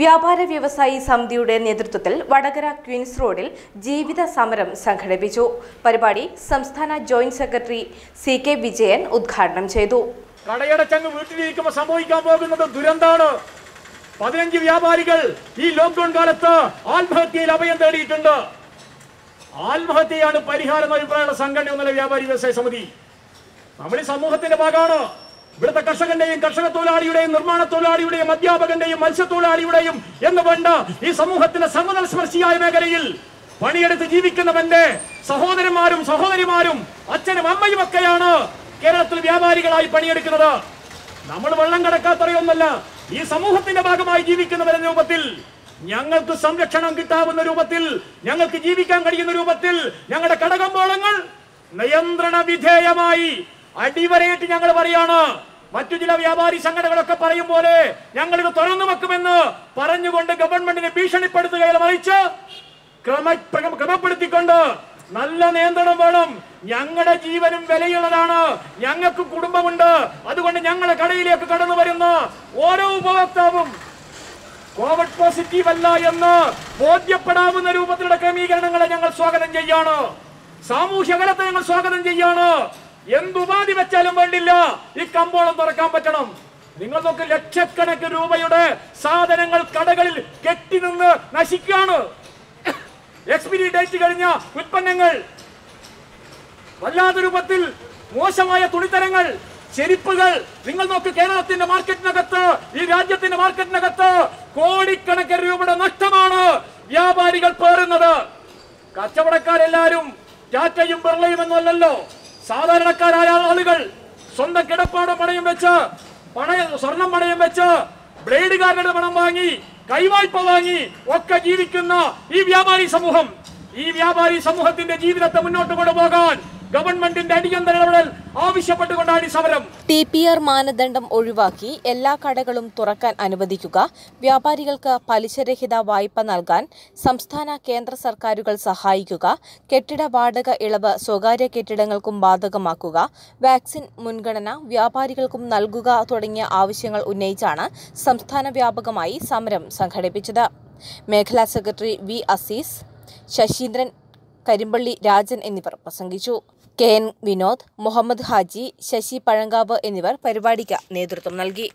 വ്യാപാര വ്യവസായി സമിതിയുടെ നേതൃത്വത്തിൽ വടകര ക്വീൻസ് റോഡിൽ ജീവിത സമരം സംഘടിപ്പിച്ചു. പരിപാടി സംസ്ഥാന joint secretary C K Vijayan ഉദ്ഘാടനം ചെയ്തു. കടയടച്ചങ്ങ് വീട്ടിലിരിക്കുമ്പോൾ സംഭവിക്കാൻ പോകുന്നത് ദുരന്താണ്. പതിനഞ്ച് വ്യാപാരികൾ ഈ ലോക്ക്ഡൌൺ കാലത്ത് ആത്മഹത്യയിൽ അഭയം തേടിയിട്ടുണ്ട്. ആത്മഹത്യയാണ് പരിഹാരം അഭിപ്രായമുള്ള സംഘടന ഒന്നല്ല വ്യാപാരി വ്യവസായ സമിതി. നമ്മൾ ഈ സമൂഹത്തിന്റെ ഭാഗമാണ്. ഇവിടുത്തെ കർഷകന്റെയും കർഷക തൊഴിലാളിയുടെയും നിർമ്മാണ തൊഴിലാളിയുടെയും അധ്യാപകന്റെയും മത്സ്യത്തൊഴിലാളിയുടെയും എന്ന് വേണ്ട ഈ സമൂഹത്തിന്റെ സമതൽ സ്പർശിയായ മേഖലയിൽ പണിയെടുത്ത് ജീവിക്കുന്നവന്റെ സഹോദരന്മാരും സഹോദരിമാരും അച്ഛനും അമ്മയും ഒക്കെയാണ് കേരളത്തിൽ വ്യാപാരികളായി പണിയെടുക്കുന്നത്. നമ്മൾ വെള്ളം കടക്കാത്തറിയൊന്നല്ല ഈ സമൂഹത്തിന്റെ ഭാഗമായി ജീവിക്കുന്നവരെന്ന രൂപത്തിൽ ഞങ്ങൾക്ക് സംരക്ഷണം കിട്ടാവുന്ന രൂപത്തിൽ ഞങ്ങൾക്ക് ജീവിക്കാൻ കഴിയുന്ന രൂപത്തിൽ ഞങ്ങളുടെ കടകമ്പോളങ്ങൾ നിയന്ത്രണ വിധേയമായി അടിവരയിട്ട് ഞങ്ങൾ പറയാണ്. മറ്റു ചില വ്യാപാരി സംഘടനകളൊക്കെ പറയും പോലെ ഞങ്ങൾ ഇത് തുറന്നു വെക്കുമെന്ന് പറഞ്ഞുകൊണ്ട് ഗവൺമെന്റിനെ ഭീഷണിപ്പെടുത്തുകയില്ല മറിച്ച് ക്രമ ക്രമ- ക്രമപ്പെടുത്തിക്കൊണ്ട് നല്ല നിയന്ത്രണം വേണം. ഞങ്ങളുടെ ജീവനും വിലയുള്ളതാണ്. ഞങ്ങൾക്ക് കുടുംബമുണ്ട്. അതുകൊണ്ട് ഞങ്ങളുടെ കടയിലേക്ക് കടന്നു വരുന്ന ഓരോ ഉപഭോക്താവും കോവിഡ് പോസിറ്റീവ് അല്ല എന്ന് ബോധ്യപ്പെടാവുന്ന രൂപത്തിലുള്ള ക്രമീകരണങ്ങളെ ഞങ്ങൾ സ്വാഗതം ചെയ്യാണ്. സാമൂഹ്യ ഞങ്ങൾ സ്വാഗതം ചെയ്യാണ്. എന്തുപാധി വെച്ചാലും വേണ്ടില്ല. ഈ കമ്പോളം തുറക്കാൻ പറ്റണം. നിങ്ങൾ നോക്ക് ലക്ഷക്കണക്കിന് രൂപയുടെ സാധനങ്ങൾ കടകളിൽ കെട്ടി നിന്ന് നശിക്കുകയാണ്. എക്സ്പിരി ഡേറ്റ് കഴിഞ്ഞ ഉൽപ്പന്നങ്ങൾ വല്ലാത്ത രൂപത്തിൽ മോശമായ തുണിത്തരങ്ങൾ ചെരിപ്പുകൾ. നിങ്ങൾ നോക്ക് കേരളത്തിന്റെ മാർക്കറ്റിനകത്ത് ഈ രാജ്യത്തിന്റെ മാർക്കറ്റിനകത്ത് കോടിക്കണക്കിന് രൂപയുടെ നഷ്ടമാണ് വ്യാപാരികൾ പേറുന്നത്. കച്ചവടക്കാരെല്ലാരും ടാറ്റയും ബിർളയും എന്നല്ലല്ലോ. സാധാരണക്കാരായ ആളുകൾ സ്വന്തം കിടപ്പാടം പണയം വെച്ച് പണയം സ്വർണം പണയം വെച്ച് ബ്ലേഡുകാരുടെ പണം വാങ്ങി കൈവായ്പ വാങ്ങി ഒക്കെ ജീവിക്കുന്ന ഈ വ്യാപാരി സമൂഹം. ഈ വ്യാപാരി സമൂഹത്തിന്റെ ജീവിതത്തെ മുന്നോട്ട് കൊണ്ടുപോകാൻ ഗവൺമെന്റിന്റെ സമരം. ടി പി ആർ മാനദണ്ഡം ഒഴിവാക്കി എല്ലാ കടകളും തുറക്കാൻ അനുവദിക്കുക വ്യാപാരികൾക്ക് പലിശരഹിത വായ്പ നൽകാൻ സംസ്ഥാന കേന്ദ്ര സർക്കാരുകൾ സഹായിക്കുക കെട്ടിട വാടക ഇളവ് സ്വകാര്യ കെട്ടിടങ്ങൾക്കും ബാധകമാക്കുക വാക്സിൻ മുൻഗണന വ്യാപാരികൾക്കും നൽകുക തുടങ്ങിയ ആവശ്യങ്ങൾ ഉന്നയിച്ചാണ് സംസ്ഥാന വ്യാപകമായി സമരം സംഘടിപ്പിച്ചത്. മേഖലാ സെക്രട്ടറി വി അസീസ് ശശീന്ദ്രൻ കരിമ്പള്ളി രാജൻ എന്നിവർ പ്രസംഗിച്ചു. കെ എൻ വിനോദ് മുഹമ്മദ് ഹാജി ശശി പഴങ്കാവ് എന്നിവർ പരിപാടിക്ക് നേതൃത്വം നൽകി.